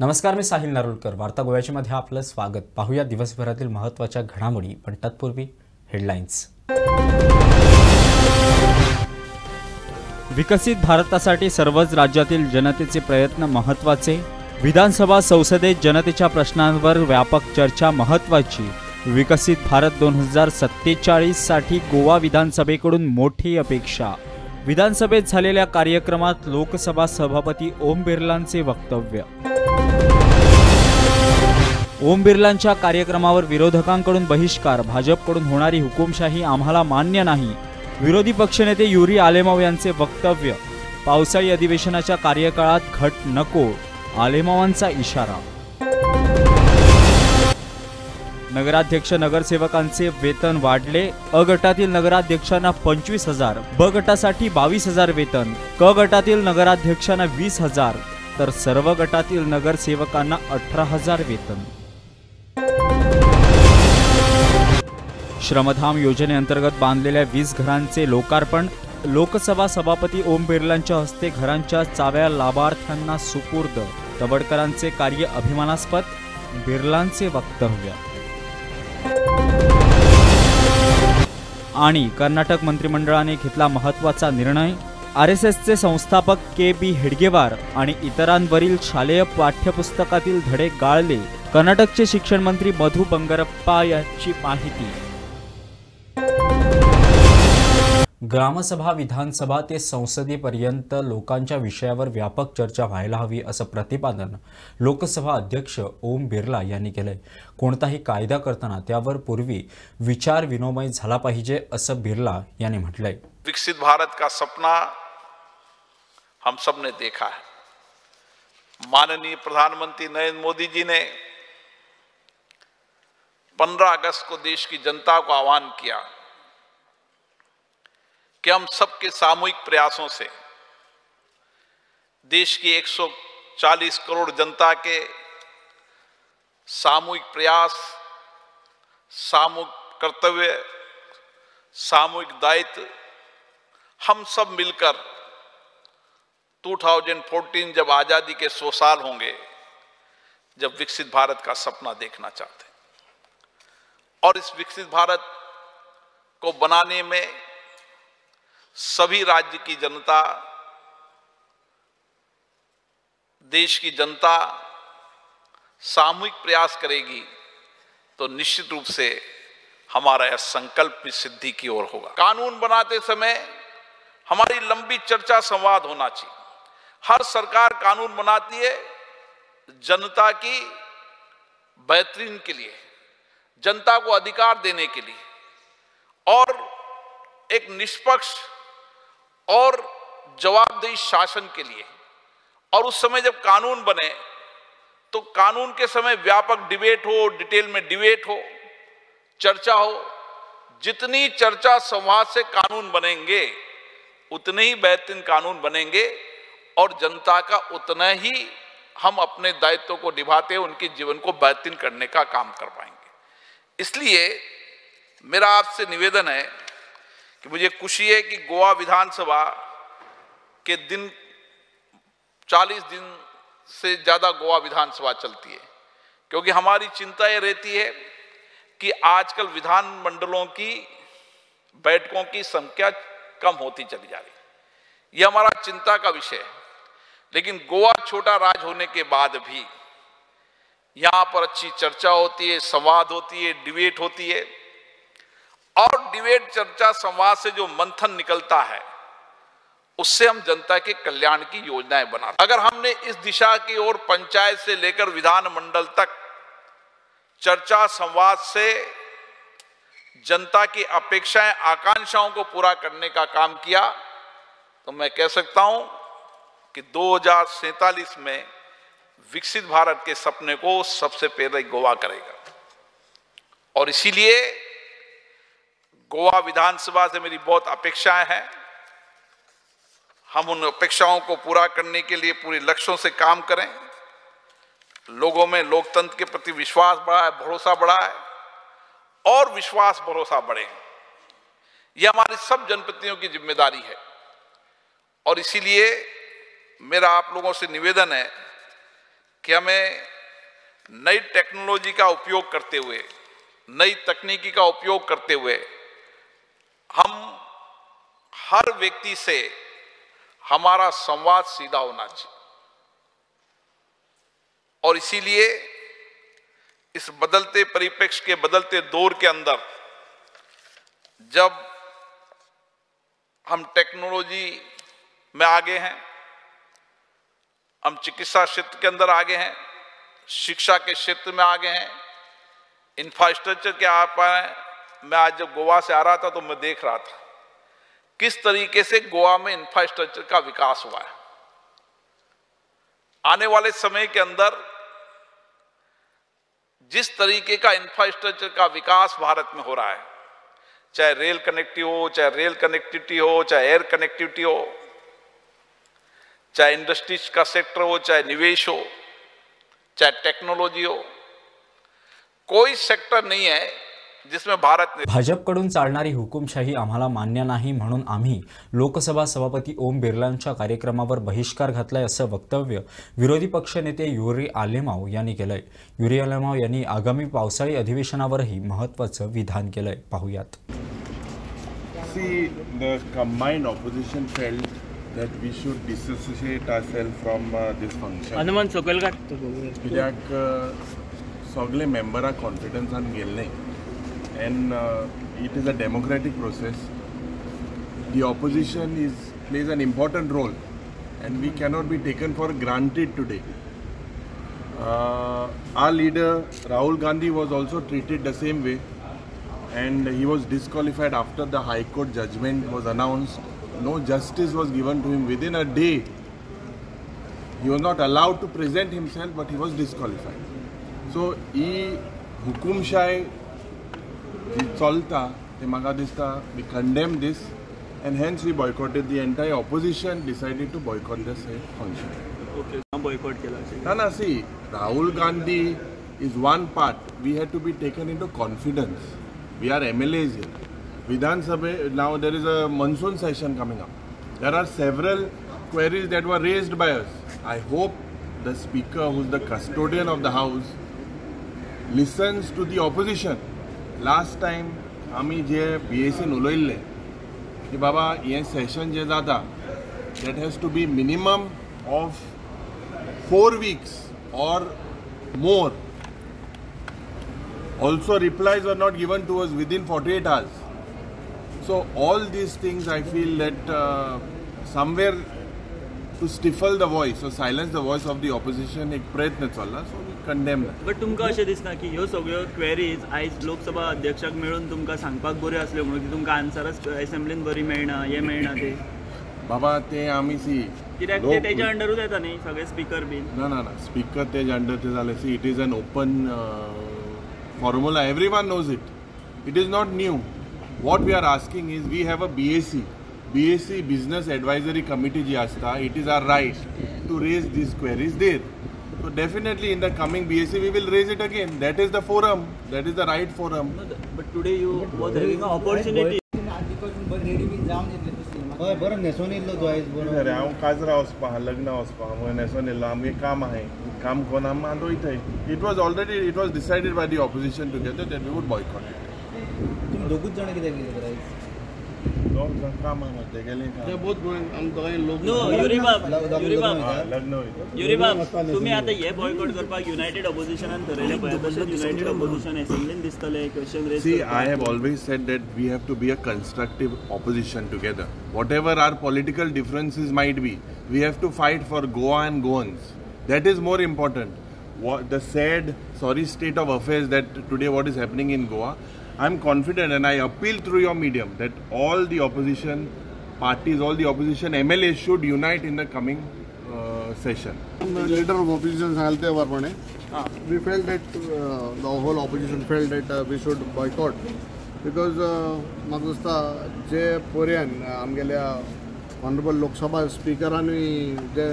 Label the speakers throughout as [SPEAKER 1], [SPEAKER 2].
[SPEAKER 1] नमस्कार मी साहिल नारुलकर. वार्ता गोव्याच्यामध्ये आपलं स्वागत. पाहूया दिवसभरातील महत्त्वाच्या घडामोडी पण तत्पूर्वी हेडलाईन्स
[SPEAKER 2] विकसित भारतासाठी सर्वच राज्यातील जनतेचे प्रयत्न महत्त्वाचे. विधानसभा संसदेत जनतेच्या प्रश्नांवर व्यापक चर्चा महत्त्वाची. विकसित भारत दोन हजार सत्तेचाळीससाठी गोवा विधानसभेकडून मोठी अपेक्षा. विधानसभेत झालेल्या कार्यक्रमात लोकसभा सभापती ओम बिर्लांचे वक्तव्य. ओम बिर्लांच्या कार्यक्रमावर विरोधकांकडून बहिष्कार भाजपकडून होणारी हुकुमशाही आम्हाला मान्य नाही. विरोधी पक्षनेते युरी आलेमाव यांचे वक्तव्य. पावसाळी अधिवेशनाच्या कार्यकाळात घट नको आलेमावांचा इशारा. नगराध्यक्ष नगरसेवकांचे वेतन वाढले. अ गटातील नगराध्यक्षांना पंचवीस हजार ब गटासाठी बावीस हजार वेतन क गटातील नगराध्यक्षांना वीस हजार तर सर्व गटातील नगरसेवकांना अठरा हजार वेतन. श्रमधाम योजनेअंतर्गत बांधलेल्या वीस घरांचे लोकार्पण. लोकसभा सभापती ओम बिर्लांच्या हस्ते घरांच्या चाव्या लाभार्थ्यांना सुपूर्द. तबडकरांचे कार्य अभिमानास्पद. बिर्लांचे वक्तव्य. आणि कर्नाटक मंत्रिमंडळाने घेतला महत्त्वाचा निर्णय आर एस एसचे संस्थापक के बी हेडगेवार आणि इतरांवरील शालेय पाठ्यपुस्तकातील धडे गाळले. कर्नाटकचे शिक्षण मंत्री मधु बंगरप्पा यांची माहिती.
[SPEAKER 1] ग्रामसभा विधानसभा ते संसदेपर्यंत लोकांच्या विषयावर व्यापक चर्चा व्हायला हवी असं प्रतिपादन लोकसभा अध्यक्ष ओम बिर्ला यांनी केलंय. कोणताही कायदा करताना त्यावर पूर्वी विचार विनोमय झाला पाहिजे असं बिर्ला यांनी म्हटलंय.
[SPEAKER 3] विकसित भारत का सपना हम सबने देखा है. माननीय प्रधानमंत्री नरेंद्र मोदी जी ने 15 अगस्त को देश की जनता को आह्वान किया। कि हम सबके सामूहिक प्रयासों से देश की 140 करोड़ जनता के सामूहिक प्रयास, सामूहिक कर्तव्य, सामूहिक दायित्व, हम सब मिलकर 2014 जब आज़ादी के 100 साल होंगे, जब विकसित भारत का सपना देखना चाहते हैं। और इस विकसित भारत को बनाने में सभी राज्य की जनता, देश की जनता सामूहिक प्रयास करेगी तो निश्चित रूप से हमारा यह संकल्प भी सिद्धि की ओर होगा। कानून बनाते समय हमारी लंबी चर्चा संवाद होना चाहिए। हर सरकार कानून बनाती है जनता की बेहतरीन के लिए, जनता को अधिकार देने के लिए और एक निष्पक्ष और जवाबदेही शासन के लिए। और उस समय जब कानून बने तो कानून के समय व्यापक डिबेट हो, डिटेल में डिबेट हो, चर्चा हो, जितनी चर्चा संवाद से कानून बनेंगे, उतने ही बेहतरीन कानून बनेंगे, और जनता का उतना ही हम अपने दायित्व को निभाते उनके जीवन को बेहतरीन करने का काम कर पाएँगे। इसलिए मेरा आपसे निवेदन है कि मुझे खुशी है कि गोवा विधानसभा के दिन 40 दिन से ज़्यादा गोवा विधानसभा चलती है। क्योंकि हमारी चिंता ये रहती है कि आजकल विधान मंडलों की बैठकों की संख्या कम होती चली जा रही ये हमारा चिंता का विषय है। लेकिन गोवा छोटा राज्य होने के बाद भी यहाँ पर अच्छी चर्चा होती है, संवाद होती है, डिबेट होती है। और डिबेट चर्चा संवाद से जो मंथन निकलता है, उससे हम जनता के कल्याण की योजनाएँ बना अगर हमने इस दिशा की ओर पंचायत से लेकर विधानमंडल तक चर्चा संवाद से जनता की अपेक्षाएँ, आकांक्षाओं को पूरा करने का काम किया तो मैं कह सकता हूँ कि दो में विकसित भारत के सपने को सबसे पहले गोवा करेगा। और इसीलिए गोवा विधानसभा से मेरी बहुत अपेक्षाएँ हैं। हम उन अपेक्षाओं को पूरा करने के लिए पूरे लक्ष्यों से काम करें। लोगों में लोकतंत्र के प्रति विश्वास बढ़ा है भरोसा बढ़ा है और विश्वास भरोसा बढ़े। यह हमारी सब जनप्रतिनिधियों की ज़िम्मेदारी है। और इसीलिए मेरा आप लोगों से निवेदन है कि हमें नई टेक्नोलॉजी का उपयोग करते हुए, नई तकनीकी का उपयोग करते हुए हम हर व्यक्ति से हमारा संवाद सीधा होना चाहिए। और इसीलिए इस बदलते परिप्रेक्ष्य के, बदलते दौर के अंदर जब हम टेक्नोलॉजी में आगे हैं, हम चिकित्सा क्षेत्र के अंदर आगे हैं, शिक्षा के क्षेत्र में आगे हैं, इंफ्रास्ट्रक्चर के आ पाए मैं आज जब गोवा से आ रहा था तो मैं देख रहा था किस तरीके से गोवा में इंफ्रास्ट्रक्चर का विकास हुआ है। आने वाले समय के अंदर जिस तरीके का इंफ्रास्ट्रक्चर का विकास भारत में हो रहा है, चाहे रेल कनेक्टिव हो, चाहे रेल कनेक्टिविटी हो, चाहे एयर कनेक्टिविटी हो, चाहे इंडस्ट्रीज़ का सेक्टर हो, चाहे निवेश हो, चाहे टेक्नोलॉजी हो, कोई सेक्टर नहीं है जिसमें भारत ने
[SPEAKER 1] भाजपकडून चालणारी हुकुमशाही आम्हाला मान्य नाही म्हणून आम्ही लोकसभा सभापती ओम बिर्लांच्या कार्यक्रमावर बहिष्कार घातलाय असं वक्तव्य विरोधी पक्षनेते युरी आलेमाव यांनी केलंय. युरी आलेमाव यांनी आगामी पावसाळी अधिवेशनावरही महत्त्वाचं विधान केलंय. पाहुयात.
[SPEAKER 4] See, the combined opposition felt that we should dissociate ourselves from uh, this function.
[SPEAKER 5] Hanuman सकयल
[SPEAKER 4] कित्याक सगळे मेंबराक कॉन्फिडन्सान गेल्ले and uh, it is a democratic process. The opposition is plays an important role and we cannot be taken for granted today. Uh, our leader Rahul Gandhi was also treated the same way and he was disqualified after the High Court judgment was announced. No justice was given to him within a day. He was not allowed to present himself but he was disqualified. So, he hukumshai the Cholta, the Magadista, we condemned this and hence we boycotted the entire opposition decided to boycott the eh,
[SPEAKER 5] same function. Okay, boycott
[SPEAKER 4] No, no, see, Rahul Gandhi is one part. We had to be taken into confidence. We are MLAs here. Vidhan Sabha, now there is a monsoon session coming up. There are several queries that were raised by us. I hope the speaker, who's the custodian of the house, listens to the opposition last time आम्ही जे बी S scene उलयल्ले की बाबा हें session जें जाता that has to be minimum of four weeks or more also replies are not given to us within forty eight hours so all these things I feel that somewhere to stifle the voice so silence the voice of the opposition एक प्रयत्न चल्ला so condemn
[SPEAKER 5] but तुमकां अशें दिसना की ह्यो सगळ्यो queries आयज लोकसभा अध्यक्षाक मेळून तुमकां सांगपाक बऱ्यो आसल्यो म्हणून की तुमकां आन्सरच असेंब्लीन बरी मेळना हे मेळना ते.
[SPEAKER 4] बाबा ते आमी सी
[SPEAKER 5] कित्याक ते तेच्या अंडरूच येता न्ही सगळे स्पीकर बीन
[SPEAKER 4] ना ना ना स्पीकर तेज अंडर ते जालें see it is an open formula every one knows it it is not new what we are asking is we have a B S C B S C business advisory committee जी आसता it is our right to raise these queries there so definitely in the coming B S C we will raise it again that is the forum that is the right forum
[SPEAKER 5] but today you was having a opportunity
[SPEAKER 6] हय बरो न्हेसोन येयल्लो तो आयज बरो.
[SPEAKER 4] अरे हांव काजरा वचपा आहा लग्न वचपा आहा मुगे न्हेसोन येयल्लो आमगे काम आहाय काम कोन्न आमी मांदोयताय it was already it was decided by the opposition together that we would boycott it
[SPEAKER 6] तुमी दोगूच जाणां कित्याक गेले तर आयज
[SPEAKER 4] दोग जाण काम आहा ते गेले
[SPEAKER 5] नो युरी बाब युरी बाब
[SPEAKER 4] लग्न वयता
[SPEAKER 5] युरी बाब तुमी आतां हे बॉयकॉट करपाक युनायटेड ऑपोजिशनान ठरयलें पळय तशेंच युनायटेड ऑपोजिशन एसेंब्लीन दिसतलें question raise
[SPEAKER 4] See, I have always said that we have to be a constructive opposition together. Whatever our political differences might be, we have to fight for Goa and Goans. That is more important. What, the sad, sorry state of affairs that today what is happening in Goa, I'm confident and I appeal through your medium that all the opposition parties, all the opposition MLAs should unite in the coming uh, session.
[SPEAKER 7] The leader of opposition सांगले ते प्रमाणे we felt that uh, the whole opposition felt that uh, we should boycott because uh, म्हाका दिसता जे पर्यान आमगेल्या honourable Lok Sabha स्पिकरांनी जे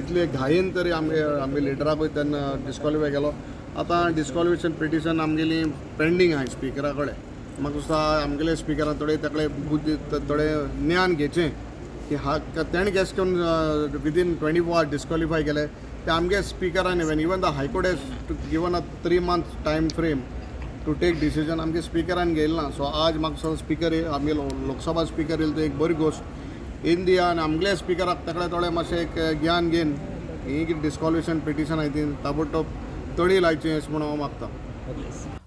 [SPEAKER 7] इतले घायेन तरी आमगे आमगे लिडराकूय तेन्ना डिस्कॉलिफाय केलो आतां डिस्कॉलिफिकेशन पिटिशन आमगेली पेंडींग आहाय स्पिकरा कडेन म्हाका दिसता आमगेले स्पिकरान थोडे तेकडे बुद्धी थोडे ज्ञान घेचें की हा तेणें कशें करून within twenty four hours disqualify केले. ते आमगे स्पिकरान even even the high court has given a three month time frame to take decision आमगे स्पिकरान घेयल ना. सो आज म्हाका स्पिकर आमगे लोकसभा स्पिकर येयलो तो एक बरी गोश्ट इंडिया आनी आमगेले स्पिकराक तेकडे थोडें मातशें एक ज्ञान घेवन ही डिस्कॉलिफिकेशन पिटिशन आहाय ती. ताबडतोब तळी लायची अशें म्हणून हांव मागता.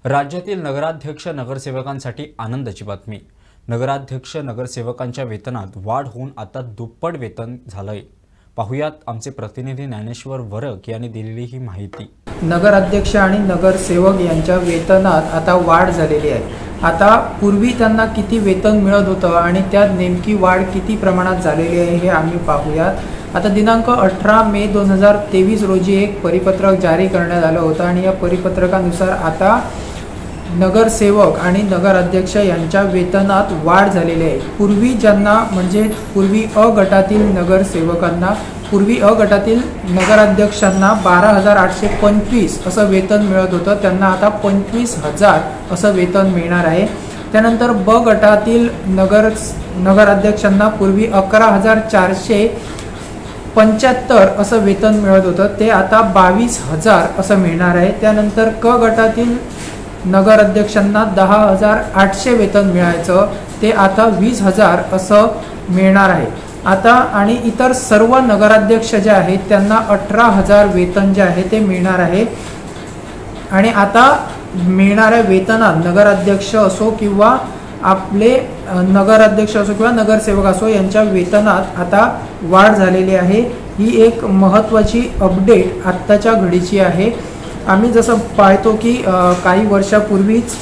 [SPEAKER 1] राज्यातील नगराध्यक्ष नगरसेवकांसाठी आनंदाची बातमी. नगराध्यक्ष नगरसेवकांच्या वेतनात वाढ होऊन आता दुप्पट वेतन झालंय. पाहुयात आमचे प्रतिनिधी ज्ञानेश्वर वरक यांनी दिलेली ही माहिती.
[SPEAKER 8] नगराध्यक्ष आणि नगरसेवक यांच्या वेतनात आता वाढ झालेली आहे. आता पूर्वी त्यांना किती वेतन मिळत होतं आणि त्यात नेमकी वाढ किती प्रमाणात झालेली आहे हे आम्ही पाहूयात. आता दिनांक अठरा मे दोन हजार तेवीस रोजी एक परिपत्रक जारी करण्यात आलं होतं आणि या परिपत्रकानुसार आता नगरसेवक आणि नगराध्यक्ष यांच्या वेतनात वाढ झालेली आहे. पूर्वी ज्यांना म्हणजे पूर्वी अ गटातील नगरसेवकांना पूर्वी अ गटातील नगराध्यक्षांना बारा हजार आठशे पंचवीस असं वेतन मिळत होतं त्यांना आता पंचवीस हजार असं वेतन मिळणार आहे. त्यानंतर ब गटातील नगर नगराध्यक्षांना पूर्वी अकरा हजार चारशे पंच्याहत्तर असं वेतन मिळत होतं. ते आता बावीस हजार असं मिळणार आहे. त्यानंतर क गटातील नगराध्यक्षांना दहा हजार आठशे वेतन मिळायचं. ते आता वीस हजार असं मिळणार आहे. आता आणि इतर सर्व नगराध्यक्ष जे आहेत त्यांना अठरा हजार वेतन जे आहे ते मिळणार आहे. आणि आता मिळणाऱ्या वेतनात नगराध्यक्ष असो किंवा आपले नगराध्यक्ष असो किंवा नगरसेवक असो यांच्या वेतनात आता वाढ झालेली आहे. ही एक महत्त्वाची अपडेट आत्ताच्या घडीची आहे. आम्ही जसं पाहतो की काही वर्षापूर्वीच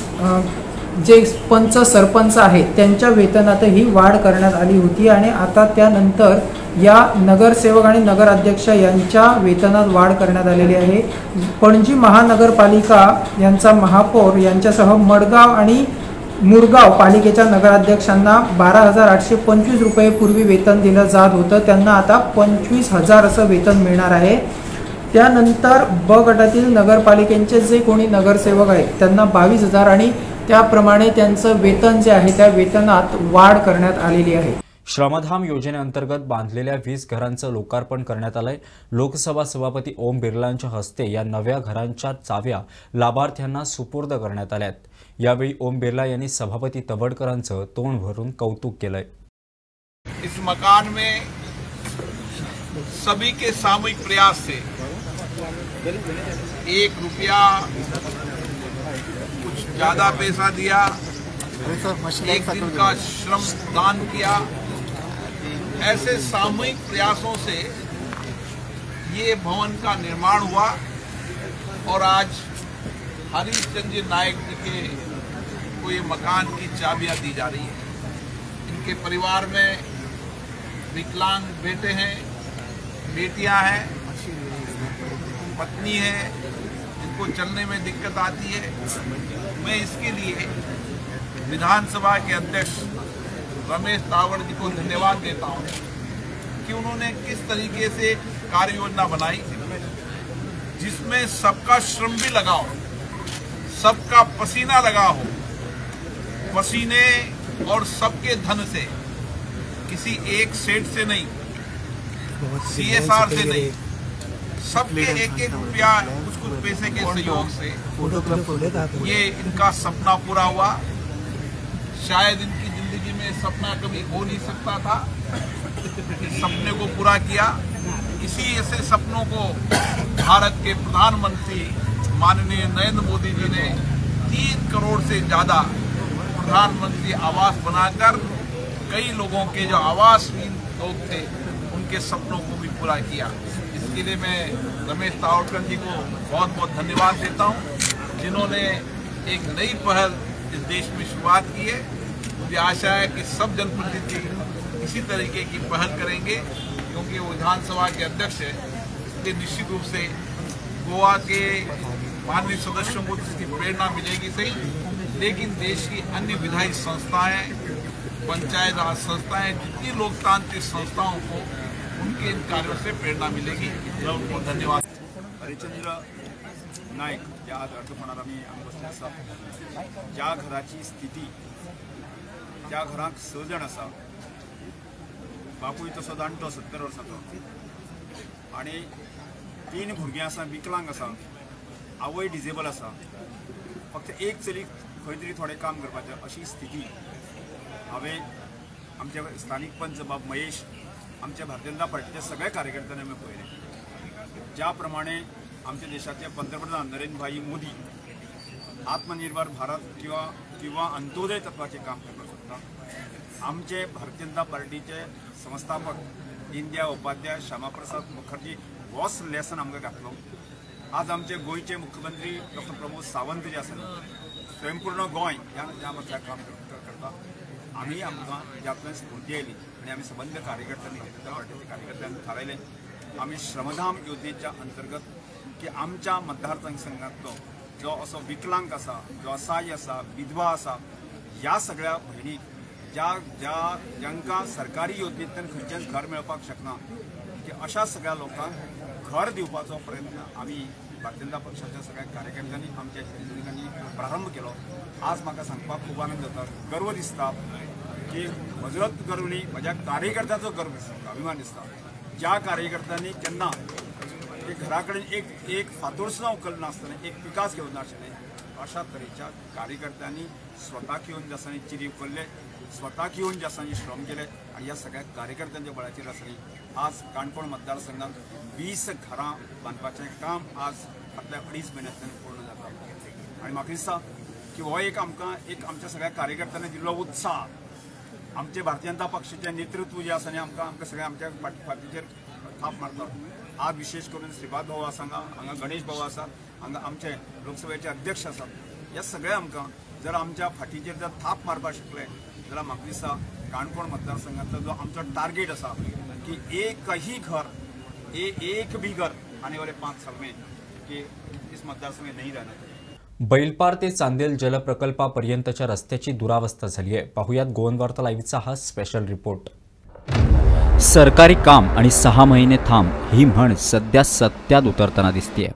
[SPEAKER 8] जे पंच सरपंच आहेत त्यांच्या वेतनातही वाढ करण्यात आली होती आणि आता त्यानंतर या नगरसेवक आणि नगराध्यक्ष यांच्या वेतनात वाढ करण्यात आलेली आहे. पणजी महानगरपालिका यांचा महापौर यांच्यासह मडगाव आणि मुरगाव पालिकेच्या नगराध्यक्षांना बारा हजार आठशे पंचवीस रुपये पूर्वी वेतन दिलं जात होतं. त्यांना आता पंचवीस हजार असं वेतन मिळणार आहे. त्यानंतर ब गटातील नगरपालिकेचे जे कोणी नगरसेवक आहेत त्यांना बावीस हजार आणि त्याप्रमाणे त्यांचं वेतन जे आहे त्या वेतनात वाढ करण्यात आलेली आहे.
[SPEAKER 1] श्रमधाम योजनेअंतर्गत बांधलेल्या वीस घरांचं लोकार्पण करण्यात आलंय. लोकसभा सभापती ओम बिर्लांच्या हस्ते या नव्या घरांच्या चाव्या लाभार्थ्यांना सुपूर्द करण्यात आल्या आहेत यावेळी ओम बिर्ला यांनी सभापती तवडकरांचं तोंड भरून कौतुक केलंय.
[SPEAKER 3] इस मकान में सभी के सामूहिक प्रयास से एक रुपया कुछ ज़्यादा पैसा दिया, एक दिन का श्रम दान किया। ऐसे सामूहिक प्रयासों से ये भवन का निर्माण हुआ और आज हरीशचंद्र नायक जी के को ये मकान की चाबियाँ दी जा रही है। इनके परिवार में विकलांग बेटे हैं, बेटियाँ हैं, पत्नी है, जिनको चलने में दिक्कत आती है। मैं इसके लिए विधानसभा के अध्यक्ष रमेश तावड़ जी को धन्यवाद देता हूँ कि उन्होंने किस तरीके से कार्य योजना बनाई, जिसमें सबका श्रम भी लगा हो सबका पसीना लगा हो पसीने और सबके धन से किसी एक सेठ से नहीं सीएसआर से नहीं सबके एक एक रुपया कुछ कुछ पैसे के सहयोग से। ये इनका सपना पूरा हुआ। शायद इनकी ज़िंदगी में सपना कभी हो नहीं सकता था। इस सपने को पूरा किया। इसी ऐसे सपनों को भारत के प्रधानमंत्री माननीय नरेंद्र मोदी जी ने तीन करोड़ से ज़्यादा प्रधानमंत्री आवास बनाकर कई लोगों के जो आवासहीन लोग थे, उनके सपनों को भी पूरा किया। इसके लिए मैं रमेश तावड़कर जी को बहुत बहुत धन्यवाद देता हूँ, जिन्होंने एक नई पहल इस देश में शुरुआत की है। मुझे आशा है कि सब जनप्रतिनिधि इसी तरीके की पहल करेंगे, क्योंकि वो विधानसभा के अध्यक्ष है। इसलिए निश्चित रूप से। गोवा के माननीय सदस्यों को तो इसकी प्रेरणा मिलेगी सही, लेकिन देश की अन्य विधायी संस्थाएँ, पंचायत राज संस्थाएँ, जितनी लोकतांत्रिक संस्थाओं को, उनके इन कार्यों से प्रेरणा मिलेगी। उनको धन्यवाद।
[SPEAKER 9] हरिचंद्र नायक ज्या आज अर्ज़ होणार आम्ही आमी बसले आसा ज्या स्थिती स जाण आसा बापूय तसो जाणटो सत्तर वर्साचो तीन भुरगीं आसा विकलांग आसा. आवय डिजेबल आसा. फक्त एक चली खंय तरी थोडें काम करपाचें अशी स्थिती. हांवें आमचे स्थानीक पंच बाब महेश आमच्या भारतीय जनता पार्टीच्या सगळ्या कार्यकर्त्यांनी आमी पळयलें. ज्या प्रमाणे आमच्या देशाचे पंतप्रधान नरेंद्र भाई मोदी आत्मनिर्भर भारत किंवा किंवा अंत्योदय तत्वाचे काम करपाक सोदता आमचे भारतीय जनता पार्टीचे संस्थापक दीनदयाळ उपाध्याय श्यामाप्रसाद मुखर्जी होच लेसन आमकां घातलो. आज आमचे गोंयचे मुख्यमंत्री डॉक्टर प्रमोद सावंत जे आसा स्वयंपूर्ण गोंय ह्या ह्या मथार काम करता आमी आमकां ज्यातून स्फूर्ती आयली आनी आमी संबंद कार्यकर्त्यांनी भारतीय कार्यकर्त्यांनी थारायलें. आमी श्रमधाम योजनेच्या अंतर्गत की आमच्या मतदारसंघांतलो जो असो विकलांग आसा जो असहाय्य आसा विधवा आसा ह्या सगळ्या भयणीक ज्या ज्या जांकां सरकारी योजनेंतल्यान खंयचेंच घर मेळपाक शकना की अशा सगळ्या लोकांक घर दिवपाचो प्रयत्न आमी भारतीय जनता पक्षाच्या सगळ्या कार्यकर्त्यांनी आमच्या सैनिकांनी प्रारंभ केलो. आज म्हाका सांगपाक खूब आनंद जाता गर्व दिसता की म्हजोच गर्व न्ही म्हज्या कार्यकर्त्याचो गर्व दिसता अभिमान दिसता. ज्या कार्यकर्त्यांनी केन्ना घरा कडेन एक एक फातोर सुद्दां उखल नासतना एक पिकास घेवन नाशिल्लें अशा तरेच्या कार्यकर्त्यांनी स्वताक येवन ज्या आसानी चिरी उखल्ले स्वताक येवन ज्या आसानी श्रम केले आनी ह्या सगळ्या कार्यकर्त्यांच्या बळाचेर आसली आज काणकोण मतदारसंघात वीस घरां बांदपाचें काम आज फाटल्या अडीच म्हयन्यांतल्यान पूर्ण जाता आनी म्हाका दिसता की हो एक आमकां एक आमच्या सगळ्या कार्यकर्त्यांनी दिल्लो उत्साह. आमचे भारतीय जनता पक्षाचे नेतृत्व जे आसा न्ही आमकां आमकां सगळ्या आमच्या फाटीचेर थाप मारतात. आज विशेष करून श्रीपाद भाऊ आसा हांगा हांगा गणेश भाऊ आसा हांगा आमचे लोकसभेचे अध्यक्ष आसात. हे सगळ्या आमकां जर आमच्या फाटीचेर जर थाप मारपाक शकले जाल्यार म्हाका दिसता काणकोण मतदारसंघातलो जो आमचो टार्गेट आसा की एकही घर ए एक भी घर आने वाले पाच साल में कि इस मतदारसंघ में नहीं रहना चाहिए.
[SPEAKER 1] बैलपार ते चांदेल जलप्रकल्पापर्यंतच्या रस्त्याची दुरावस्था झाली आहे. पाहुयात गोवनवार्ता लाईव्हचा हा स्पेशल रिपोर्ट
[SPEAKER 2] सरकारी काम आणि सहा महिने थांब ही म्हण सध्या सत्यात उतरताना दिसते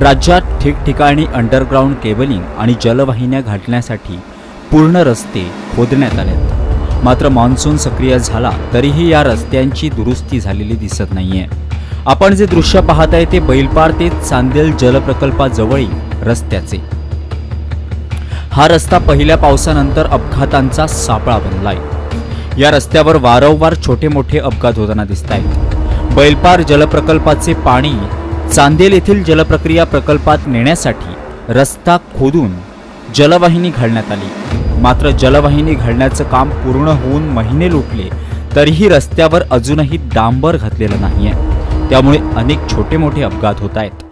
[SPEAKER 2] राज्यात ठिकठिकाणी अंडरग्राऊंड केबलिंग आणि जलवाहिन्या घालण्यासाठी पूर्ण रस्ते खोदण्यात आहेत मात्र मान्सून सक्रिय झाला तरीही या रस्त्यांची दुरुस्ती झालेली दिसत नाहीये. आपण जे दृश्य पाहत आहे ते बैलपार ते चांदेल जलप्रकल्पाजवळील रस्त्याचे. हा रस्ता पहिल्या पावसानंतर अपघातांचा सापळा बनलाय. या रस्त्यावर वारंवार छोटे मोठे अपघात होताना दिसत आहेत बैलपार जलप्रकल्पाचे पाणी चांदेल येथील जलप्रक्रिया प्रकल्पात नेण्यासाठी रस्ता खोदून जलवाहिनी घालण्यात आली. मात्र जलवाहिनी घालण्याचं काम पूर्ण होऊन महिने लुटले तरीही रस्त्यावर अजूनही डांबर घातलेलं नाहीये. त्यामुळे अनेक छोटे मोठे अपघात होत आहेत.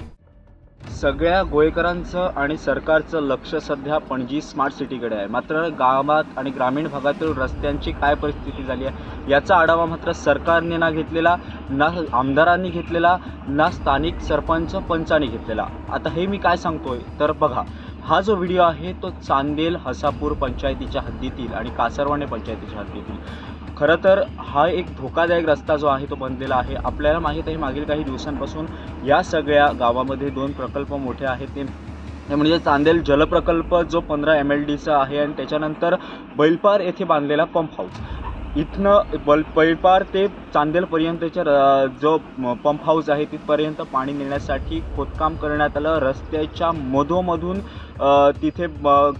[SPEAKER 2] सगळ्या गोयकरांचं आणि सरकारचं लक्ष सध्या पणजी स्मार्ट सिटीकडे आहे. मात्र गावात आणि ग्रामीण भागातील रस्त्यांची काय परिस्थिती झाली आहे याचा आढावा मात्र सरकारने ना घेतलेला ना आमदारांनी घेतलेला ना स्थानिक सरपंच पंचांनी घेतलेला. आता हे मी काय सांगतोय तर बघा हा जो व्हिडिओ आहे तो चांदेल हसापूर पंचायतीच्या हद्दीतील आणि कासरवाणे पंचायतीच्या हद्दीतील. खरं तर हा एक धोकादायक रस्ता जो आहे तो बनलेला आहे. आपल्याला माहीत आहे मागील काही दिवसांपासून या सगळ्या गावामध्ये दोन प्रकल्प मोठे आहेत. ते ते म्हणजे चांदेल जलप्रकल्प जो पंधरा एम एल डीचा आहे आणि त्याच्यानंतर बैलपार येथे बांधलेला पंप हाऊस इथनं बल पैपार ते चांदेलपर्यंतच्या र- जो पंप हाऊस आहे तिथपर्यंत पाणी नेण्यासाठी खोदकाम करण्यात आलं. रस्त्याच्या मधोमधून तिथे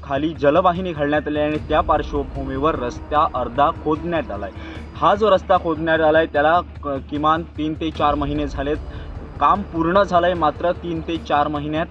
[SPEAKER 2] खाली जलवाहिनी घालण्यात आली आणि त्या पार्श्वभूमीवर रस्ता अर्धा खोदण्यात आला आहे हा जो रस्ता खोदण्यात आला आहे त्याला क- किमान तीन ते चार महिने झालेत. काम पूर्ण झालं आहे मात्र तीन ते चार महिन्यात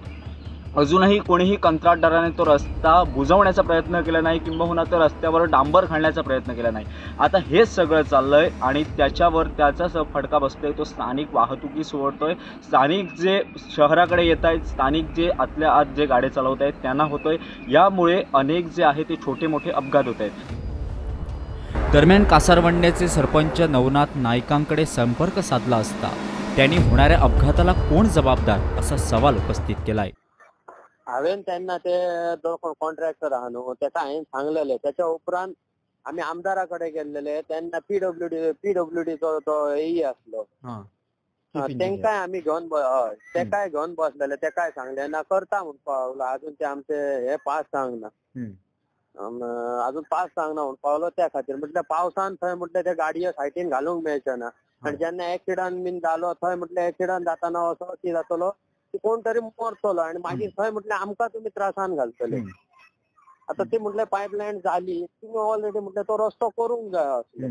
[SPEAKER 2] अजूनही कोणीही कंत्राटदाराने तो रस्ता बुजवण्याचा प्रयत्न केला नाही किंबहुना त्या रस्त्यावर डांबर घालण्याचा प्रयत्न केला नाही. आता हेच सगळं चाललंय आणि त्याच्यावर त्याचाच फडका बसतोय तो स्थानिक वाहतुकी सोडतोय. स्थानिक जे शहराकडे येत आहेत स्थानिक जे आतल्या आत जे गाड्या चालवत आहेत त्यांना होतोय. यामुळे अनेक जे आहे ते छोटे मोठे अपघात होत आहेत दरम्यान कासारवंड्याचे सरपंच नवनाथ नाईकांकडे संपर्क साधला असता त्यांनी होणाऱ्या अपघाताला कोण जबाबदार असा सवाल उपस्थित केलाय.
[SPEAKER 10] हांवेन तेन्ना ते जो कॉन्ट्रॅक्टर आहा न्हू तेका हांवें सांगलेले त्याच्या उपरांत आमी आमदारा कडेन गेल्लेले तेन्ना पीडब्ल्यू डी पीडब्ल्यू डीचो तो एई आसलो
[SPEAKER 6] हा.
[SPEAKER 10] तेंकाय आमी घेवन हय तेकाय घेवन बसलेले तेकाय सांगले? ना करता म्हूण पावलो. अजून ते आमचे हे पास सांगना अजून पास सांगना म्हूण पावलो त्या खातीर. म्हटल्यार पावसान थंय म्हटल्यार त्या गाडयो सायटीन घालूंक मेळचे ना आणि जेन्ना ऍक्सिडंट बीन जालो थंय म्हटलं ऍक्सिडंट जाताना असो ती जातलो की कोण तरी मरतलो आणि मागीर थंय म्हटलं आमकां तुमी त्रासान घालतले. आता ती म्हटलं पायपलायन झाली तुम्ही ऑलरेडी म्हटलं तो रस्तो करूंक जाय असलो.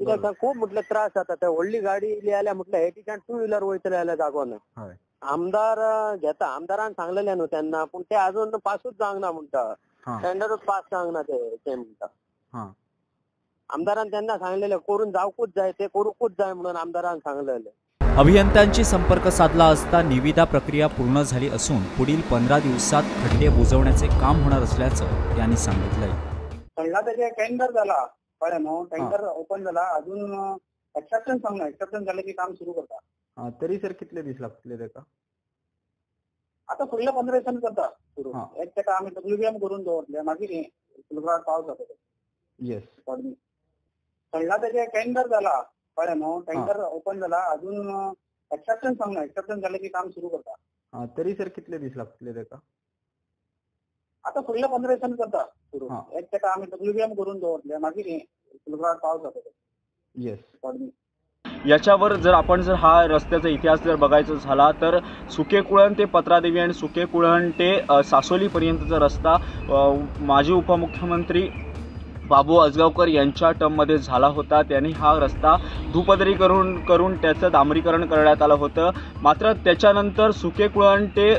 [SPEAKER 10] कित्याक थंय खूब म्हटलं त्रास जाता ते व्हडली गाडी इली जाल्यार म्हटलं हे ठिकाण टू व्हिलर वयतले जाल्यार जागो ना. आमदार घेता आमदारान सांगलेले न्हू तेन्ना पूण ते अजून पासूच जावंक ना म्हणटा. टेंडरूच पास जावंक ना ते म्हणटा. आमदारान तेन्ना सांगलेले करून जावकूच जाय ते करूकूच जाय म्हणून आमदारान सांगलेले
[SPEAKER 2] अभियंत्यांशी संपर्क साधला असता निविदा प्रक्रिया पूर्ण झाली असून पुढील पंधरा दिवसात खड्डे बुजवण्याचे काम होणार असल्याचं त्यांनी सांगितलंय.
[SPEAKER 11] टेंडर झाला. कळ्ळें न्हू टेंडर ओपन जाला अजून एक्सेप्टन्स सांगना एक्सेप्टन्स जालें की काम सुरू करता.
[SPEAKER 1] तरी सर कितले दीस लागतले ताका
[SPEAKER 11] आता फुडल्या पंदरा दिसांनी करता. सुरू.
[SPEAKER 1] हा.
[SPEAKER 11] एक तेका आमी डब्ल्यूबीएम करून दवरले मागीर हे पावस
[SPEAKER 1] येस
[SPEAKER 11] पडणी सगळा त्याचे टेंडर झाला. टेंडर ओपन जाला अजून एक्सेप्टन्स सांगना एक्सेप्टन्स जालें की काम सुरू करता.
[SPEAKER 1] तरी सर कितले दीस लागतले ताका
[SPEAKER 11] आता फुडल्या पंदरा दिसांनी करता सुरू.
[SPEAKER 1] हा.
[SPEAKER 11] एक तेका आमी डब्ल्यूबीएम करून दवरले मागीर फुलब्राड पावस जाता.
[SPEAKER 1] येस
[SPEAKER 2] याच्यावर जर आपण जर हा रस्त्याचा इतिहास जर बघायचा झाला तर सुकेकुळण ते पत्रादेवी आणि सुकेकुळण ते अ, सासोलीपर्यंतचा रस्ता माजी उपमुख्यमंत्री बाबू आजगावकर यांच्या टर्ममध्ये झाला होता. त्यांनी हा रस्ता दुपदरी करून करून त्याचं डांबरीकरण करण्यात आलं होतं. मात्र त्याच्यानंतर सुकेकुळण ते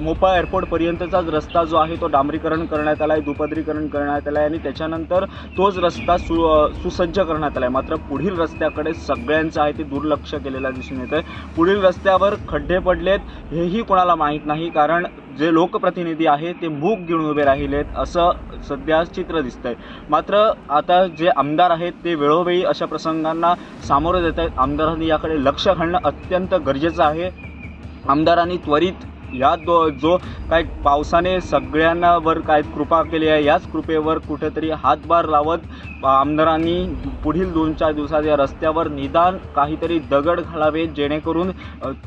[SPEAKER 2] मोपा एअरपोर्टपर्यंतचा रस्ता जो आहे तो डांबरीकरण करण्यात आला आहे दुपदरीकरण करण्यात आला आहे आणि त्याच्यानंतर तोच रस्ता सु सुसज्ज करण्यात आला आहे मात्र पुढील रस्त्याकडे सगळ्यांचं आहे ते दुर्लक्ष केलेलं दिसून येतं आहे पुढील रस्त्यावर खड्डे पडलेत हेही कोणाला माहीत नाही कारण जे लोकप्रतिनिधी आहे ते मूक घेऊन उभे राहिलेत असं सध्या चित्र दिसतंय. मात्र आता जे आमदार आहेत ते वेळोवेळी अशा प्रसंगांना सामोरं देत आहेत. आमदारांनी याकडे लक्ष घालणं अत्यंत गरजेचं आहे. आमदारांनी त्वरित या दो जो काय पावसाने सगळ्यांना वर काय कृपा केली आहे याच कृपेवर कुठेतरी हातभार लावत आमदारांनी पुढील दोन चार दिवसात या रस्त्यावर निदान काहीतरी दगड घालावेत जेणेकरून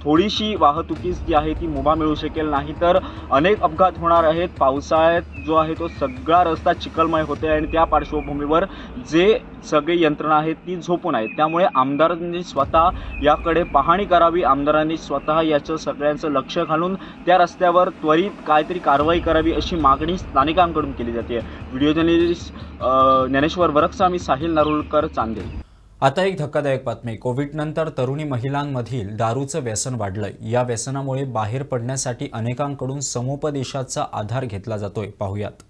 [SPEAKER 2] थोडीशी वाहतुकीस जी आहे ती मुभा मिळू शकेल. नाही तर अनेक अपघात होणार आहेत. पावसाळ्यात जो आहे तो सगळा रस्ता चिखलमय होते आणि त्या पार्श्वभूमीवर जे सगळी यंत्रणा आहेत ती झोपून आहेत. त्यामुळे आमदारांनी स्वतः याकडे पाहणी करावी. आमदारांनी स्वतः याचं सगळ्यांचं लक्ष घालून त्या रस्त्यावर त्वरित काहीतरी कारवाई करावी अशी मागणी स्थानिकांकडून केली जाते. व्हिडिओ जर्नलिस्ट ज्ञानेश्वर वरकसामी साहिल नारुलकर चांदेल
[SPEAKER 1] आता एक धक्कादायक बातमी. कोविड नंतर तरुणी महिलांमधील दारूचं व्यसन वाढलंय. या व्यसनामुळे बाहेर पडण्यासाठी अनेकांकडून समुपदेशाचा आधार घेतला जातोय. पाहुयात.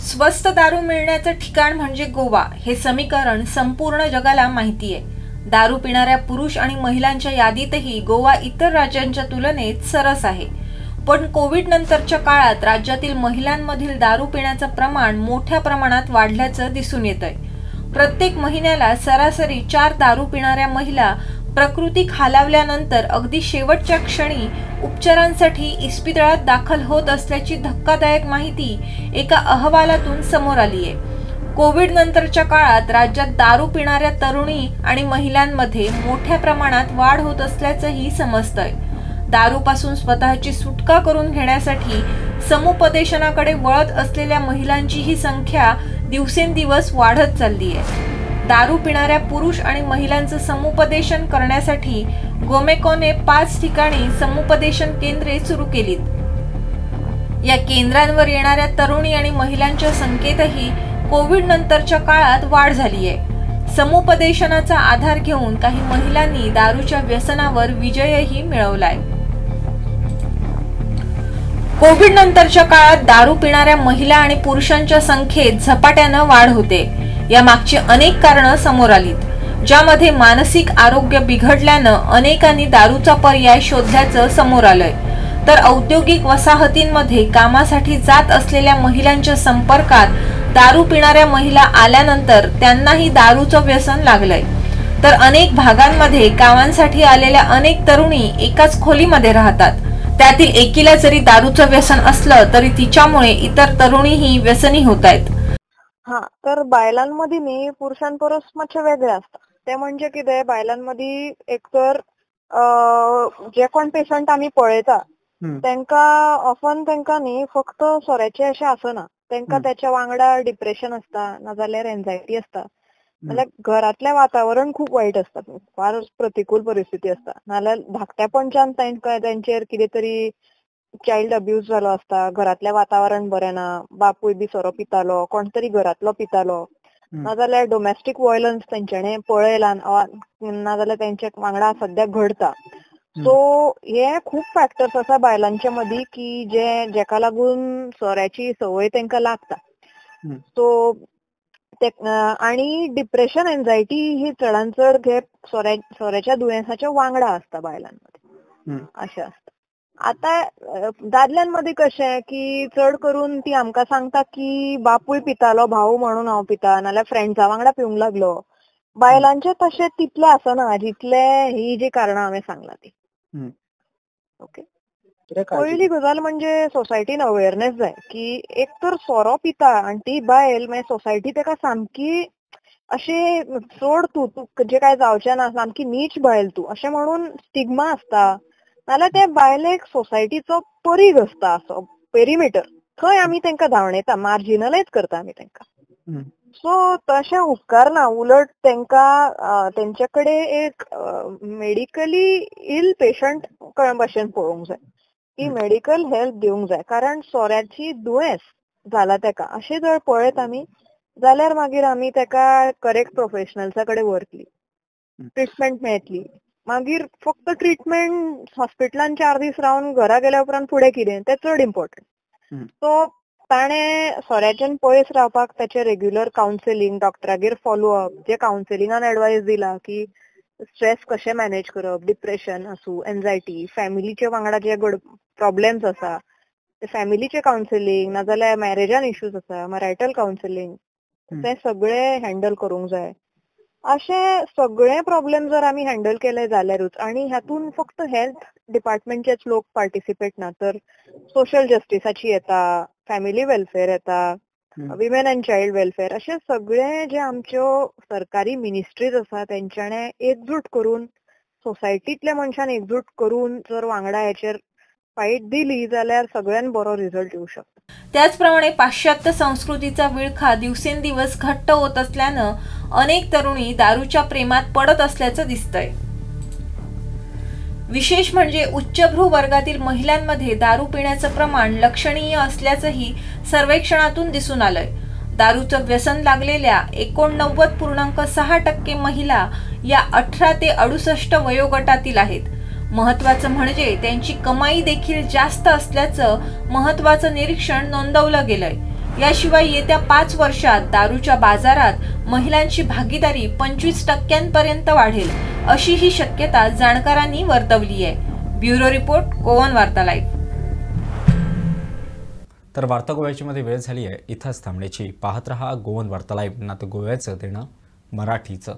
[SPEAKER 12] स्वस्त दारू मिळण्याचं ठिकाण म्हणजे गोवा. हे समीकरण संपूर्ण जगाला माहिती आहे. दारू पिणाऱ्या पुरुष आणि महिलांच्या यादीतही गोवा इतर राज्यांच्या तुलनेत सरस आहे. पण कोविड नंतरच्या काळात राज्यातील महिलांमधील दारू पिण्याचं प्रमाण मोठ्या प्रमाणात वाढल्याचं दिसून येत आहे प्रत्येक महिन्याला सरासरी चार दारू पिणाऱ्या महिला प्रकृती खालावल्यानंतर अगदी शेवटच्या क्षणी उपचारांसाठी इस्पितळात दाखल होत असल्याची धक्कादायक माहिती एका अहवालातून समोर आली आहे. कोविड नंतरच्या काळात राज्यात दारू पिणाऱ्या तरुणी आणि महिलांमध्ये मोठ्या प्रमाणात वाढ होत असल्याचंही समजतंय. दारूपासून स्वतःची सुटका करून घेण्यासाठी समुपदेशनाकडे वळत असलेल्या महिलांची ही संख्या दिवसेंदिवस वाढत चालली आहे दारू पिणाऱ्या पुरुष आणि महिलांचं समुपदेशन करण्यासाठी गोमेकोने पाच ठिकाणी समुपदेशन केंद्रे सुरू केलीत. या केंद्रांवर येणाऱ्या तरुणी आणि महिलांच्या संख्येतही कोविड नंतरच्या काळात वाढ झाली आहे समुपदेशनाचा आधार घेऊन काही महिलांनी दारूच्या व्यसनावर विजयही मिळवलाय. कोविड नंतरच्या काळात दारू पिणाऱ्या महिला आणि पुरुषांच्या संख्येत झपाट्यानं वाढ होते. या मागची अनेक कारणं समोर आलीत ज्यामध्ये मानसिक आरोग्य बिघडल्यानं अनेकांनी दारूचा पर्याय शोधल्याचं समोर आलंय. तर औद्योगिक वसाहतींमध्ये कामासाठी जात असलेल्या महिलांच्या संपर्कात दारू पिणाऱ्या महिला आल्यानंतर त्यांनाही दारूचं व्यसन लागलंय. तर अनेक भागांमध्ये कामांसाठी आलेल्या अनेक तरुणी एकाच खोलीमध्ये राहतात. त्यातील एकीला जरी दारूचं व्यसन असलं तरी तिच्यामुळे इतर तरुणीही व्यसनी होत आहेत.
[SPEAKER 13] हा तर बायलांमध्ये न्ही पुरुषांपरस मातशें वेगळें आसता ते म्हणजे कितें बायलांमदी एक तर जे कोण पेशंट आमी पळयता तांकां ऑफन तांकां न्ही फक्त सोऱ्याचें अशें आसना. तांकां त्याच्या वांगडा डिप्रेशन आसता नाजाल्यार एन्झायटी आसता नाल्यार घरातलें वातावरण खूप वायट असता. फार प्रतिकूल परिस्थिती असता. नाल्यार धाकटेपणच्यान तांकां तांचेर कितें तरी चायल्ड अब्यूज जालो आसता घरातलें वातावरण बरें ना. बापूय बी सोरो पितालो. कोण तरी घरातलो पितालो. नाजाल्यार डोमेस्टीक वॉयलन्स तेंच्यानी पळयला नाजाल्यार तेंच्या वांगडा सध्या घडता. सो हे खूप फॅक्टर्स आसा बायलांच्या मदीं की जे जेका लागून सोऱ्याची संवय तांकां लागता. सो आणि डिप्रेशन एन्झायटी ही हे सोऱ्या सोऱ्याच्या दुयेंसाच्या वांगडा आसता बायलांमध्ये. अशें आसता आता दादल्यांमध्ये कशें की चड करून ती आमकां सांगता की बापूय पितालो भाऊ म्हणून हांव पिता नाल्यार फ्रेंड्सा वांगडा पिवंक लागलो. बायलांचे तशें तितलें आसना जितले ही जी कारणां हांवें सांगला ती. ओके पयली गजाल म्हणजे सोसायटीन अवेअरनेस जाय की एक तर सोरो पिता आनी ती बायल मागीर सोसायटी ताका सामकी अशी सोड तूं तुजें कांय जावचें ना सामकी नीच बायल तूं अशें म्हणून स्टिग्मा आसता नाल्यार ते बायलेक सोसायटीचो परीघ आसता असो पेरिमीटर थंय आमी तांकां धांवणयता मार्जिनलायज करता आमी तांकां. सो तशें उपकारना उलट तांकां तेंचे कडेन एक मेडिकली इल पेशंट भशेन पळोवंक जाय. की मेडिकल हेल्प दिवंक जाय. कारण सोऱ्याची दुयेंस जाला ताका अशें जर पळयत आमी जाल्यार मागीर आमी ताका करेक्ट प्रोफेशनल्सा कडेन व्हरतली ट्रिटमेंट मेळटली मागीर फक्त ट्रिटमेंट हॉस्पिटलान चार दीस रावन घरा गेल्या उपरांत फुडें कितें तें चड इम्पॉर्टंट सो ताणें सोऱ्याच्यान पयस रावपाक ताचें रेग्युलर कावन्सिलींग डॉक्टरागेर फॉलो अप जे कावन्सिलिंगान एडवायस दिला की स्ट्रेस कशें मॅनेज करप डिप्रेशन आसूं एन्झायटी फॅमिलीचे वांगडा जे प्रॉब्लेम्स आसा ते फॅमिलीचे कावन्सिलींग नाजाल्यार मॅरेजान इश्यूज आसा मॅरायटल कावन्सिलींग ते सगळे हँडल करूंक जाय. अशे सगळे प्रॉब्लेम जर आमी हँडल केले जाल्यारूच आनी ह्यातून फक्त हेल्थ डिपार्टमेंटचेच लोक पार्टिसिपेट ना तर सोशल जस्टिसाची येता फॅमिली वेलफेअर येता विमेन अँड चायल्ड वेलफेअर अशे सगळे जे आमच्यो सरकारी मिनिस्ट्रीज आसा तेंच्यानी एकजूट करून सोसायटीतल्या मनशान एकजूट करून जर वांगडा हेचेर फायट दिली जाल्यार सगळ्यान बरो रिझल्ट येऊ शकता.
[SPEAKER 12] त्याचप्रमाणे पाश्चात्य संस्कृतीचा विळखा दिवसेंदिवस घट्ट होत असल्यानं अनेक तरुणी दारूच्या प्रेमात पडत असल्याचं दिसतंय. विशेष म्हणजे उच्चभ्रू वर्गातील महिलांमध्ये दारू पिण्याचं प्रमाण लक्षणीय असल्याचंही सर्वेक्षणातून दिसून आलंय. दारूचं व्यसन लागलेल्या एकोणनव्वद पूर्णांक सहा टक्के महिला या अठरा ते अडुसष्ट वयोगटातील आहेत. महत्वाचं म्हणजे त्यांची कमाई देखील जास्त असल्याचं महत्वाचं निरीक्षण नोंदवलं गेलंय. याशिवाय येत्या पाच वर्षात दारूच्या बाजारात महिलांची भागीदारी पंचवीस टक्क्यांपर्यंत वाढेल अशी ही शक्यता जाणकारांनी वर्तवली आहे. ब्युरो रिपोर्ट कोवन वार्ता लाईव्ह
[SPEAKER 1] तर वार्ता गोव्याची वेळ झाली आहे. इथंच थांबण्याची. पाहत रहा गोवन वार्ता लाईव्ह ना तर गोव्याचं देणं मराठीचं.